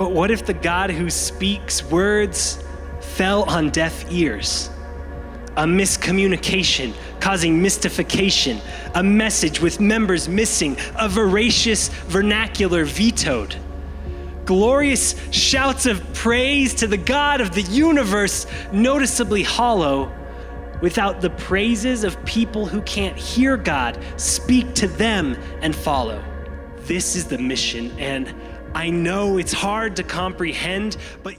But what if the God who speaks words fell on deaf ears? A miscommunication causing mystification, a message with members missing, a voracious vernacular vetoed. Glorious shouts of praise to the God of the universe, noticeably hollow, without the praises of people who can't hear God speak to them and follow. This is the mission, and I know it's hard to comprehend, but